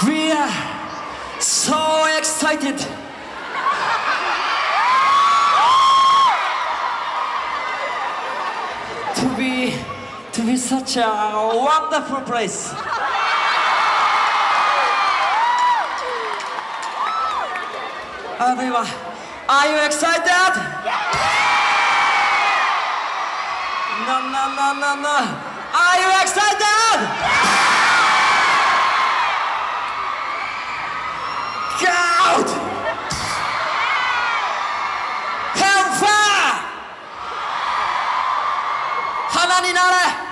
We are so excited. to be to be such a wonderful place. Everyone, are you excited? No, no, no, no, no. Are you 力になれ。